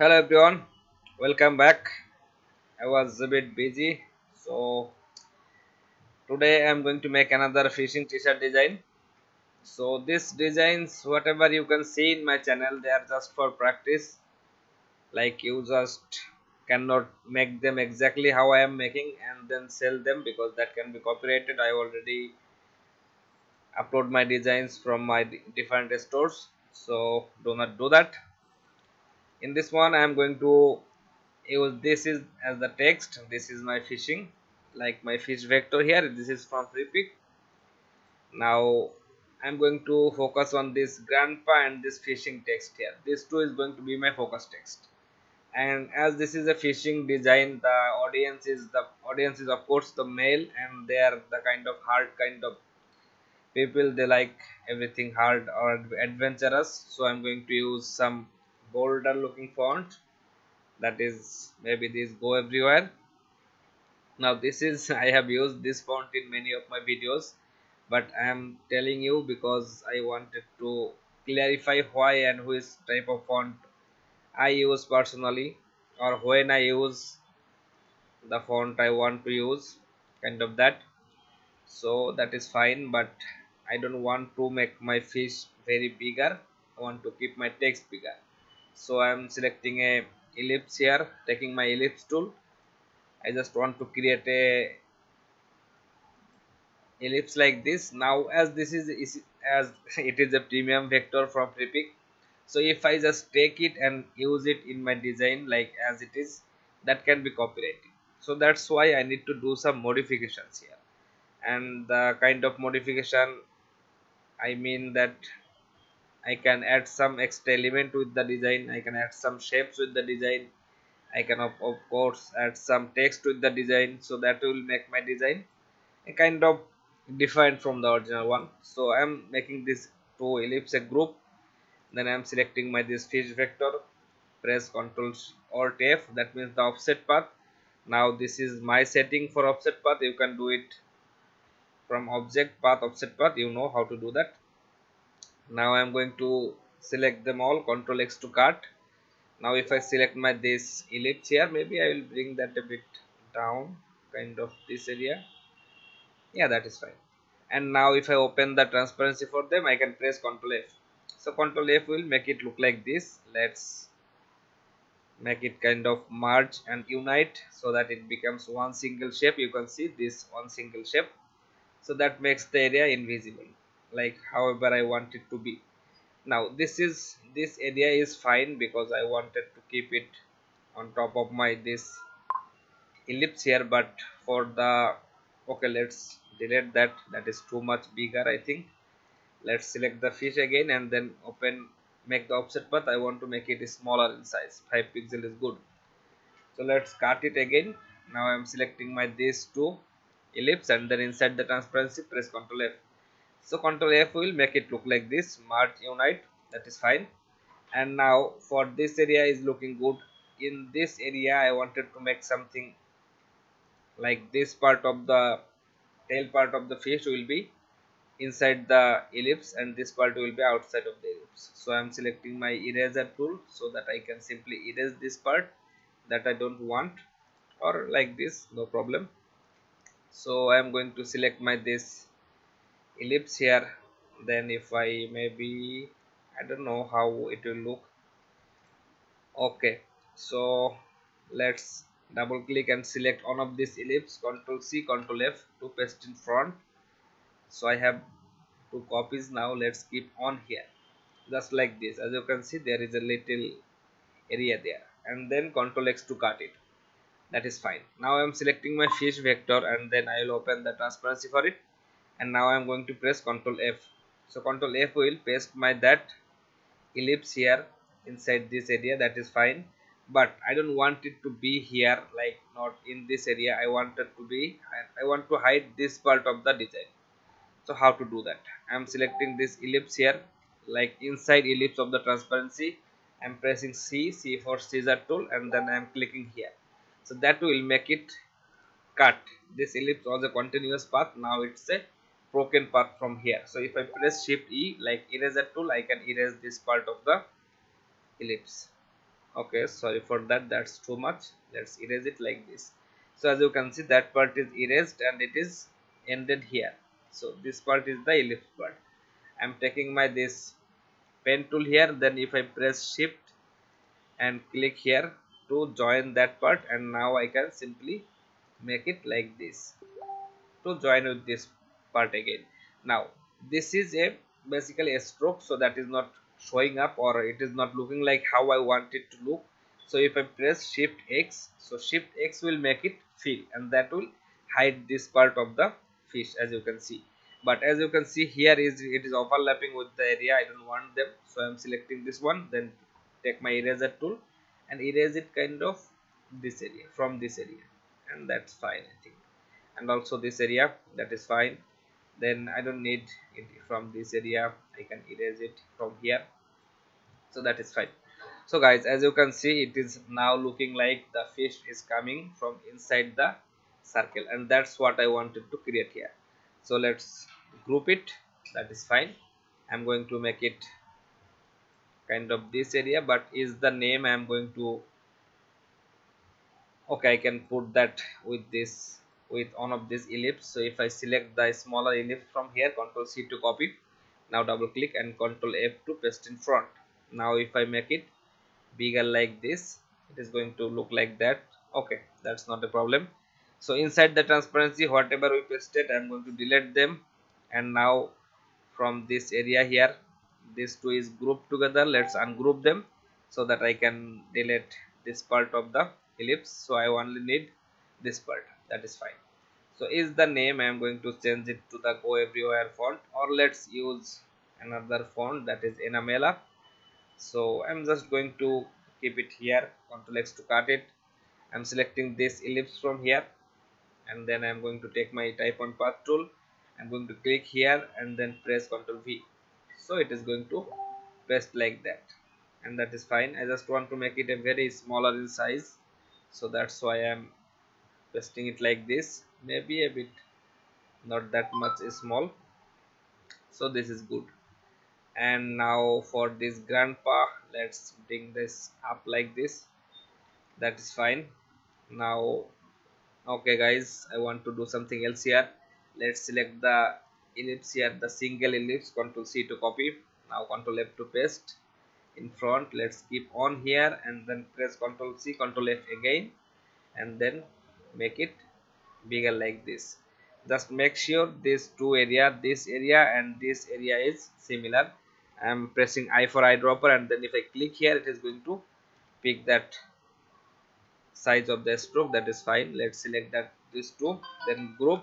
hello everyone. Welcome back. I was a bit busy so today i'm going to make another fishing t-shirt design. So these designs whatever you can see in my channel they are just for practice. Like you just cannot make them exactly how i am making and then sell them because that can be copyrighted. I already upload my designs from my different stores so do not do that in this one I am going to use this is as the text this is my fishing like my fish vector here this is from Freepik now I'm going to focus on this grandpa and this fishing text here. This two is going to be my focus text. And as this is a fishing design the audience is the audience is of course the male and they are the kind of hard kind of people. They like everything hard or adventurous. So I'm going to use some bolder looking font. That is maybe this go everywhere. Now this is i have used this font in many of my videos but i am telling you because i wanted to clarify why and which type of font i use personally or when i use the font i want to use kind of that. So that is fine but i don't want to make my fish very bigger. I want to keep my text bigger so i'm selecting a ellipse here taking my ellipse tool. I just want to create a ellipse like this. Now as this is, as it is a premium vector from Freepik so if I just take it and use it in my design like as it is that can be copyrighted. So that's why I need to do some modifications here. And the kind of modification I mean that I can add some extra element with the design. I can add some shapes with the design. I can of, of course add some text with the design. So that will make my design a kind of different from the original one. So I am making this two ellipse group. Then I am selecting my this fish vector. Press ctrl alt F. That means the offset path. Now this is my setting for offset path. You can do it from object path offset path. You know how to do that now I'm going to select them all control X to cut now if I select my this ellipse here maybe I will bring that a bit down kind of this area. Yeah that is fine. And now if I open the transparency for them I can press control F. So control F will make it look like this. Let's make it kind of merge and unite so that it becomes one single shape. You can see this one single shape. So that makes the area invisible like however I want it to be. Now this is this area is fine because I wanted to keep it on top of my this ellipse here but for the okay let's delete that. That is too much bigger I think. Let's select the fish again and then open make the offset path. I want to make it smaller in size. 5 pixel is good. So let's cut it again. Now I'm selecting my these two ellipse and then inside the transparency press ctrl F so control F will make it look like this. Merge unite that is fine. And now for this area is looking good. In this area I wanted to make something like this part of the tail part of the fish will be inside the ellipse and this part will be outside of the ellipse. So I'm selecting my eraser tool so that I can simply erase this part that I don't want or like this no problem. So I am going to select my this ellipse here then if I maybe I don't know how it will look. Okay so let's double click and select one of this ellipse control C control F to paste in front. So I have two copies now let's keep on here. Just like this as you can see there is a little area there. And then control X to cut it. That is fine. Now I am selecting my fish vector and then I will open the transparency for it and now I'm going to press Ctrl F. So Ctrl F will paste my that ellipse here inside this area that is fine. But I don't want it to be here like not in this area. I want it to be I want to hide this part of the design. So how to do that? I'm selecting this ellipse here like inside ellipse of the transparency. I'm pressing C C for scissor tool and then I'm clicking here. So that will make it cut. This ellipse was a continuous path. Now it's a broken part from here. So if I press shift E like eraser tool I can erase this part of the ellipse. Okay sorry for that. That's too much. Let's erase it like this. So as you can see that part is erased and it is ended here. So this part is the ellipse part. I'm taking my this pen tool here. Then if i press shift and click here to join that part and now i can simply make it like this. To join with this part again. Now this is a basically a stroke so that is not showing up or it is not looking like how I want it to look. So if I press shift X so shift X will make it fill and that will hide this part of the fish as you can see. But as you can see here is it is overlapping with the area I don't want them so I'm selecting this one then take my eraser tool and erase it kind of this area from this area. And that's fine I think. And also this area that is fine then I don't need it from this area. I can erase it from here. So that is fine. So guys as you can see it is now looking like the fish is coming from inside the circle and that's what I wanted to create here. So let's group it. That is fine. I'm going to make it kind of this area but is the name I'm going to okay I can put that with this with one of these ellipse so if I select the smaller ellipse from here control C to copy. Now double click and control F to paste in front. Now if I make it bigger like this it is going to look like that. Okay that's not a problem. So inside the transparency whatever we pasted I'm going to delete them. And now from this area here these two is grouped together. Let's ungroup them so that I can delete this part of the ellipse. So I only need this part that is fine. So is the name i am going to change it to the go everywhere font or let's use another font that is enamela. So i'm just going to keep it here control x to cut it. I'm selecting this ellipse from here and then i'm going to take my type on path tool. I'm going to click here and then press ctrl v. So it is going to paste like that and that is fine. I just want to make it a very smaller in size so that's why i'm pasting it like this. Maybe a bit not that much small. So this is good. And now for this grandpa let's bring this up like this. That is fine. Now okay guys i want to do something else here. Let's select the ellipse here the single ellipse control c to copy. Now control f to paste in front. Let's keep on here and then press control c control f again. And then make it bigger like this. Just make sure this two area this area and this area is similar. I am pressing i for eyedropper and then if i click here it is going to pick that size of the stroke. That is fine. Let's select that this two then group.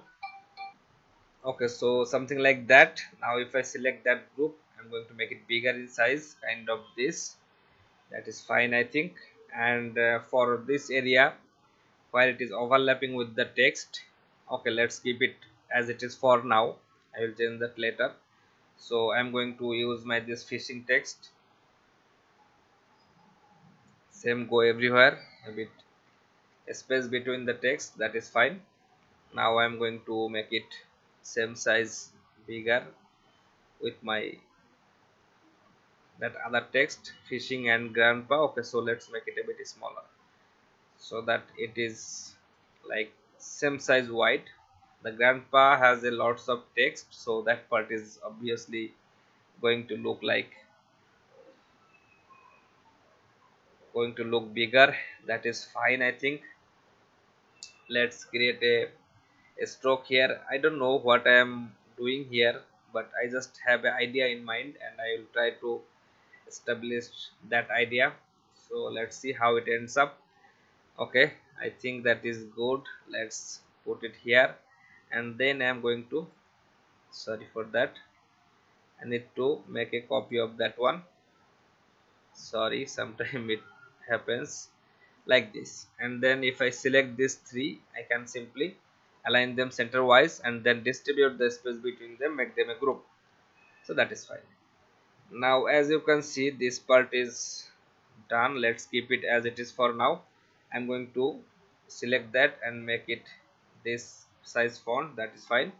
Okay so something like that. Now if i select that group i'm going to make it bigger in size kind of this. That is fine i think. And uh, for this area while it is overlapping with the text. Okay let's keep it as it is for now. I will change that later. So i'm going to use my this fishing text. Same go everywhere. A bit a space between the text that is fine. Now i'm going to make it same size bigger with my that other text fishing and grandpa. Okay so let's make it a bit smaller so that it is like same size white. The grandpa has a lots of text so that part is obviously going to look like going to look bigger. That is fine i think. Let's create a, a stroke here. I don't know what i am doing here but i just have an idea in mind and i will try to establish that idea. So let's see how it ends up okay i think that is good. Let's put it here. And then i'm going to sorry for that. I need to make a copy of that one. Sorry sometime it happens like this. And then if i select these three i can simply align them center wise and then distribute the space between them make them a group. So that is fine. Now as you can see this part is done. Let's keep it as it is for now I'm going to select that and make it this size font. That is fine.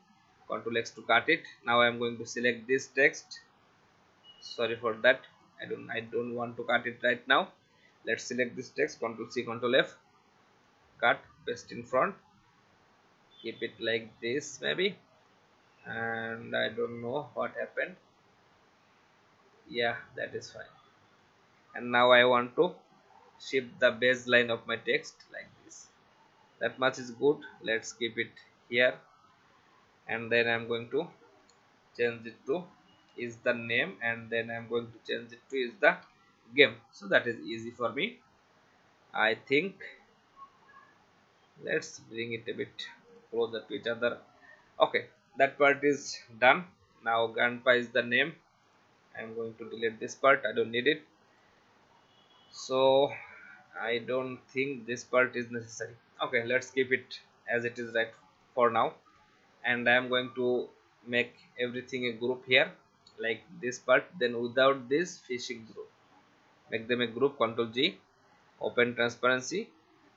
Control X to cut it. Now I'm going to select this text. Sorry for that. I don't I don't want to cut it right now. Let's select this text. Control c control f. Cut paste in front. Keep it like this maybe. And I don't know what happened. Yeah that is fine. And now I want to shift the baseline of my text like this. That much is good. Let's keep it here. And then I'm going to change it to is the name and then I'm going to change it to is the game. So that is easy for me. I think let's bring it a bit closer to each other. Okay that part is done. Now grandpa is the name. I'm going to delete this part. I don't need it. So I don't think this part is necessary. Okay let's keep it as it is right for now. And I am going to make everything a group here like this part. Then without this fishing group. Make them a group control G open transparency.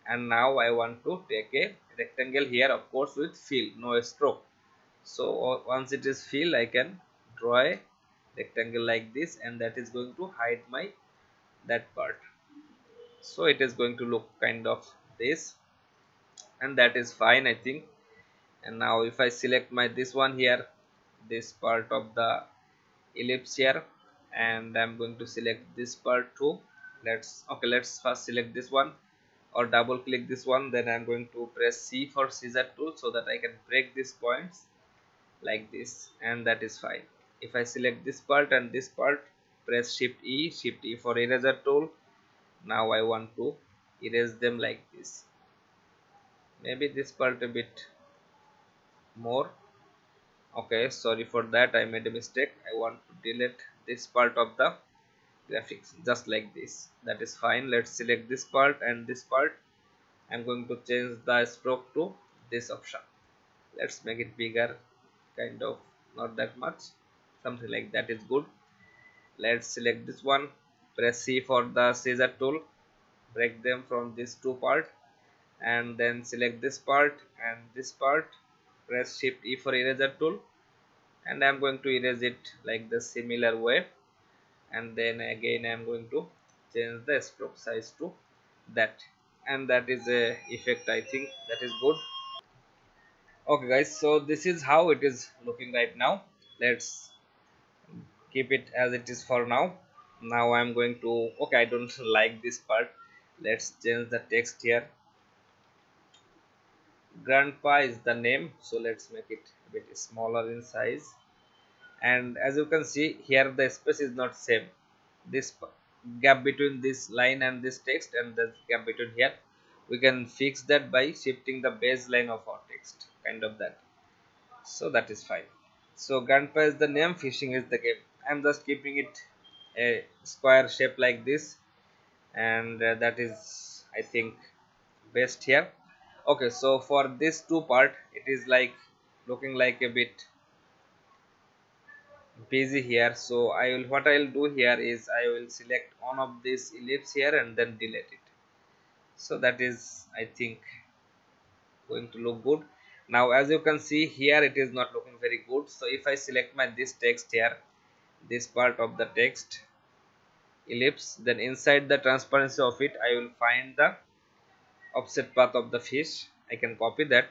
And now I want to take a rectangle here of course with fill no stroke. So once it is fill I can draw a rectangle like this and that is going to hide my that part so it is going to look kind of this. And that is fine I think. And now if I select my this one here this part of the ellipse here and I'm going to select this part too. Let's okay let's first select this one or double click this one. Then I'm going to press C for scissor tool so that I can break these points like this. And that is fine. If I select this part and this part press shift E shift E for eraser tool now I want to erase them like this. Maybe this part a bit more. Okay sorry for that. I made a mistake. I want to delete this part of the graphics just like this. That is fine. Let's select this part and this part. I'm going to change the stroke to this option. Let's make it bigger kind of not that much. Something like that is good. Let's select this one press C for the scissor tool. Break them from this two part. And then select this part and this part. Press shift E for eraser tool. And I'm going to erase it like the similar way. And then again I'm going to change the stroke size to that. And that is a effect I think. That is good. Okay guys. So this is how it is looking right now. Let's keep it as it is for now now I'm going to okay I don't like this part. Let's change the text here. Grandpa is the name so let's make it a bit smaller in size. And as you can see here the space is not same. This gap between this line and this text and the gap between here. We can fix that by shifting the baseline of our text kind of that. So that is fine. So grandpa is the name fishing is the game. I'm just keeping it a square shape like this. And uh, that is i think best here. Okay so for this two part it is like looking like a bit busy here. So I will what I will do here is I will select one of these ellipse here and then delete it. So that is I think going to look good. Now as you can see here it is not looking very good. So if I select my this text here this part of the text ellipse then inside the transparency of it I will find the offset path of the fish. I can copy that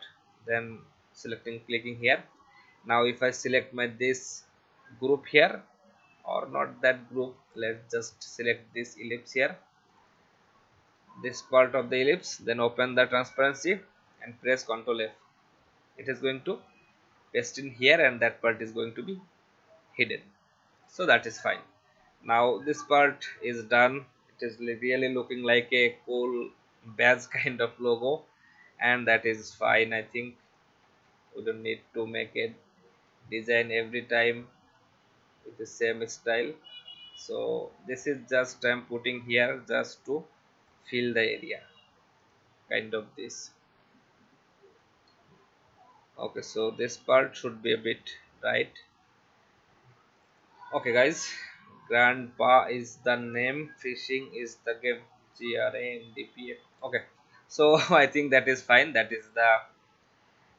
then selecting clicking here. Now if I select my this group here or not that group let's just select this ellipse here. This part of the ellipse then open the transparency and press ctrl F. It is going to paste in here and that part is going to be hidden so that is fine. Now this part is done. It is really looking like a cool badge kind of logo and that is fine I think. We don't need to make a design every time with the same style. So this is just I'm putting here just to fill the area. Kind of this. Okay so this part should be a bit right okay guys. Grandpa is the name. Fishing is the game. G-r-a-n-d-p-a okay. So i think that is fine. That is the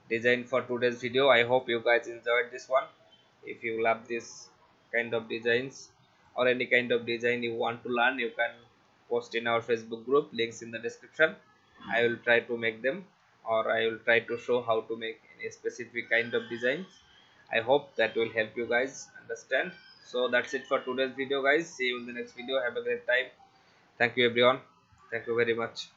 design for today's video. I hope you guys enjoyed this one. If you love this kind of designs or any kind of design you want to learn you can post in our facebook group. Links in the description. I will try to make them or i will try to show how to make a specific kind of designs. I hope that will help you guys understand so that's it for today's video guys. See you in the next video. Have a great time. Thank you everyone. Thank you very much